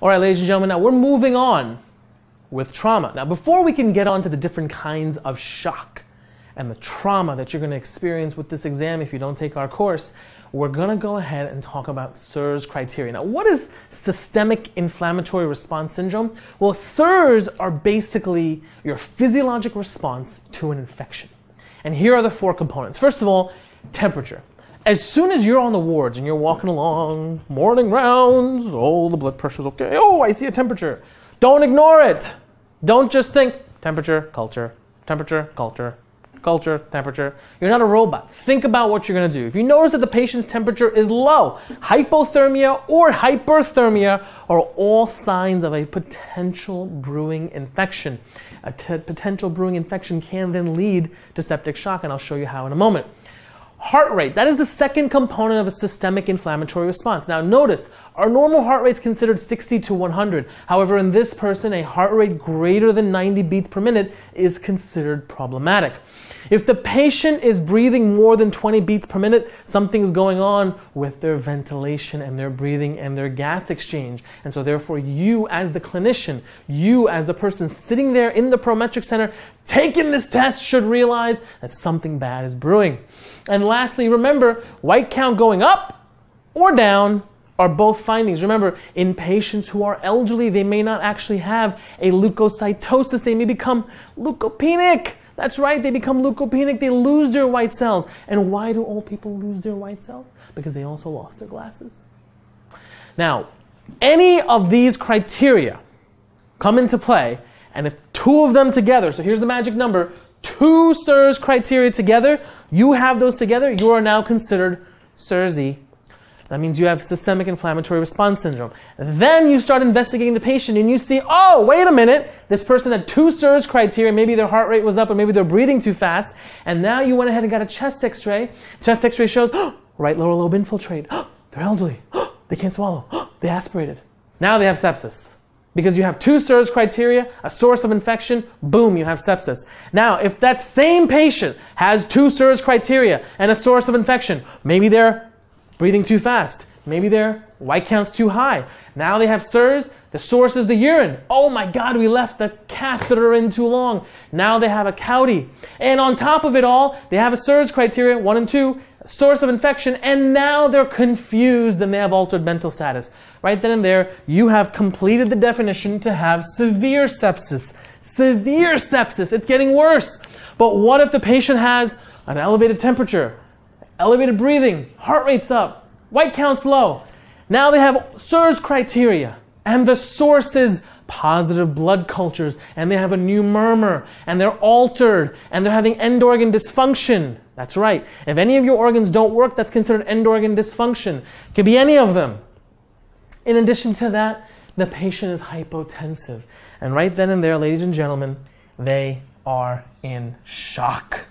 All right, ladies and gentlemen, now we're moving on with trauma. Now, before we can get on to the different kinds of shock and the trauma that you're going to experience with this exam if you don't take our course, we're going to go ahead and talk about SIRS criteria. Now, what is systemic inflammatory response syndrome? Well, SIRS are basically your physiologic response to an infection. And here are the four components. First of all, temperature. As soon as you're on the wards and you're walking along, morning rounds, oh, the blood pressure's okay. Oh, I see a temperature. Don't ignore it. Don't just think temperature, culture, temperature, culture, culture, temperature. You're not a robot. Think about what you're going to do. If you notice that the patient's temperature is low, hypothermia or hyperthermia are all signs of a potential brewing infection. A potential brewing infection can then lead to septic shock, and I'll show you how in a moment. Heart rate, that is the second component of a systemic inflammatory response. Now notice, our normal heart rate is considered 60 to 100. However, in this person, a heart rate greater than 90 beats per minute is considered problematic. If the patient is breathing more than 20 beats per minute, something's going on with their ventilation and their breathing and their gas exchange. And so, therefore, you as the clinician, you as the person sitting there in the Prometric Center taking this test should realize that something bad is brewing. And lastly, remember white count going up or down are both findings. Remember, in patients who are elderly, they may not actually have a leukocytosis, they may become leukopenic. That's right, they become leukopenic, they lose their white cells. And why do old people lose their white cells? Because they also lost their glasses. Now, any of these criteria come into play, and if two of them together, so here's the magic number, two SIRS criteria together, you have those together, you are now considered SIRSy that means you have systemic inflammatory response syndrome. Then you start investigating the patient and you see, oh, wait a minute, this person had two SIRS criteria. Maybe their heart rate was up or maybe they're breathing too fast. And now you went ahead and got a chest x ray. Chest x ray shows, oh, right lower lobe infiltrate. Oh, they're elderly. Oh, they can't swallow. They aspirated. Now they have sepsis. Because you have two SIRS criteria, a source of infection, boom, you have sepsis. Now, if that same patient has two SIRS criteria and a source of infection, maybe they're breathing too fast. Maybe their white count's too high. Now they have SIRS. The source is the urine. Oh my God, we left the catheter in too long. Now they have a CAUTI. And on top of it all, they have a SIRS criteria, one and two, source of infection, and now they're confused and they have altered mental status. Right then and there, you have completed the definition to have severe sepsis. Severe sepsis. It's getting worse. But what if the patient has an elevated temperature, elevated breathing, heart rate's up, white count's low. Now they have SIRS criteria, and the source is positive blood cultures, and they have a new murmur, and they're altered, and they're having end organ dysfunction. That's right. If any of your organs don't work, that's considered end organ dysfunction. It could be any of them. In addition to that, the patient is hypotensive. And right then and there, ladies and gentlemen, they are in shock.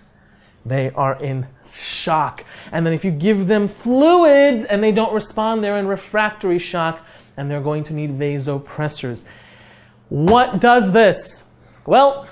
They are in shock. And then if you give them fluids and they don't respond, they're in refractory shock and they're going to need vasopressors. What does this? Well,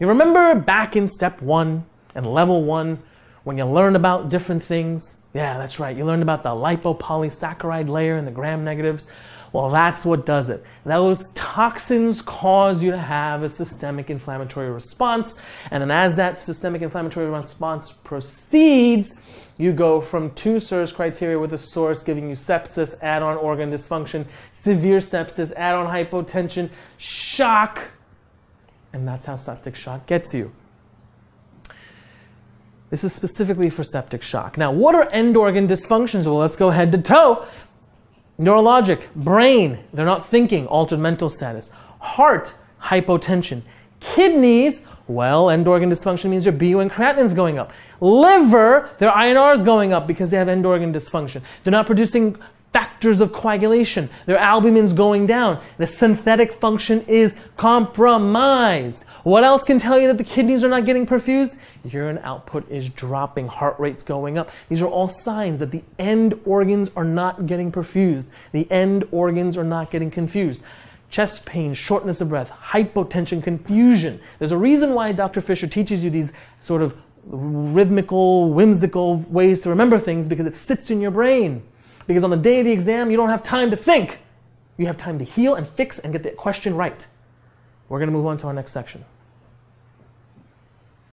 you remember back in step one and level one when you learned about different things? Yeah, that's right. You learned about the lipopolysaccharide layer and the gram negatives. Well, that's what does it. Those toxins cause you to have a systemic inflammatory response. And then as that systemic inflammatory response proceeds, you go from two SIRS criteria with a source giving you sepsis, add on organ dysfunction, severe sepsis, add on hypotension, shock. And that's how septic shock gets you. This is specifically for septic shock. Now, what are end organ dysfunctions? Well, let's go head to toe. Neurologic, brain, they're not thinking, altered mental status. Heart, hypotension. Kidneys, well, end organ dysfunction means your BUN and creatinine's going up. Liver, their INR is going up because they have end organ dysfunction. They're not producing factors of coagulation. Their albumin's going down. The synthetic function is compromised. What else can tell you that the kidneys are not getting perfused? Urine output is dropping, heart rate's going up. These are all signs that the end organs are not getting perfused. The end organs are not getting confused. Chest pain, shortness of breath, hypotension, confusion. There's a reason why Dr. Fisher teaches you these sort of rhythmical, whimsical ways to remember things because it sits in your brain. Because on the day of the exam, you don't have time to think. You have time to heal and fix and get the question right. We're going to move on to our next section.